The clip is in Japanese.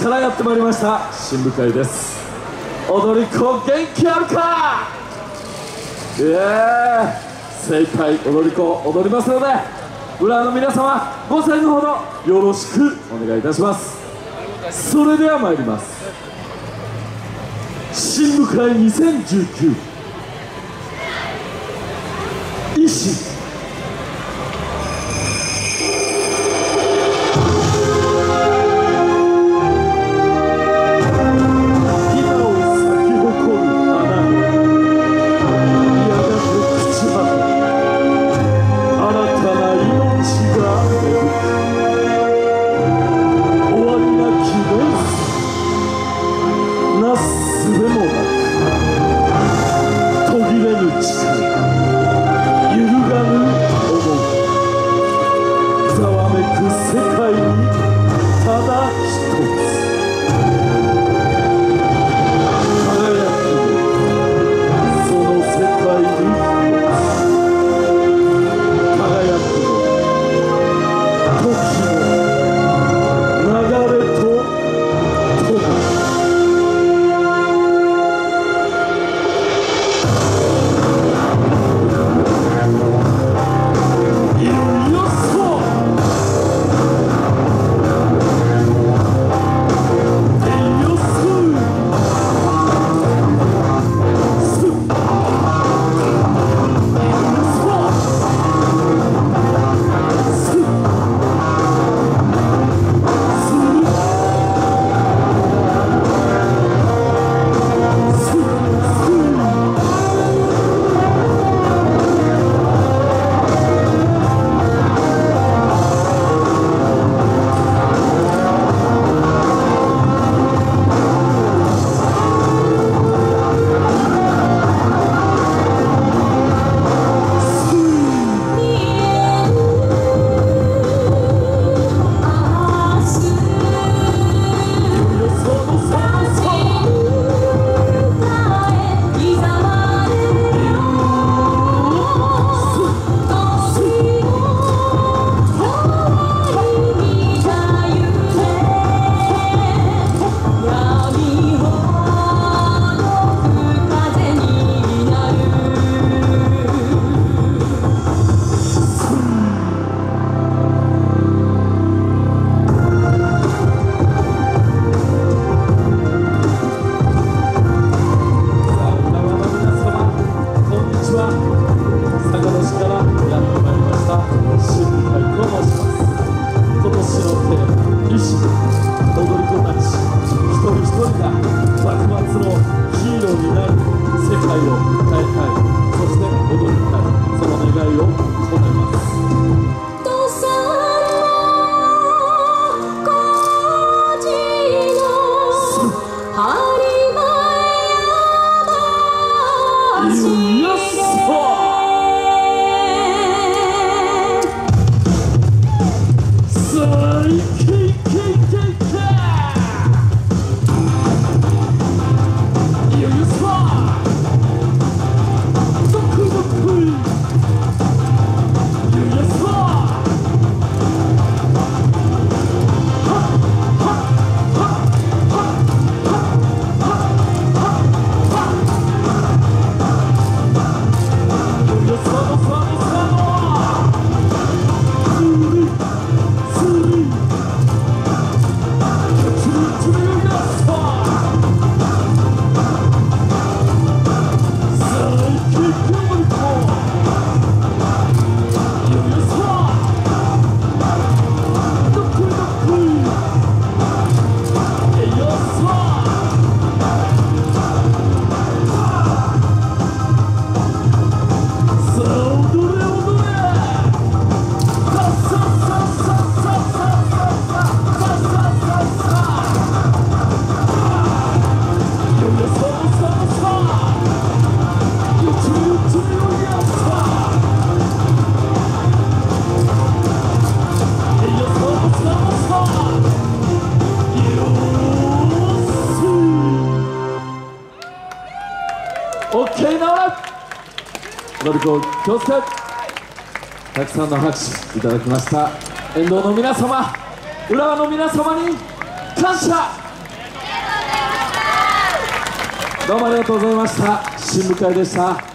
からやってまいりました。新部会です。踊り子元気あるか？いや精一杯踊り子踊りますので浦和の皆様ご声援のほどよろしくお願いいたします。それでは参ります。新部会2019維新会と申します今年のテーマ「医師トコ京介たくさんの拍手いただきました。沿道の皆様浦和の皆様に感謝。どうもありがとうございました。新迎えでした。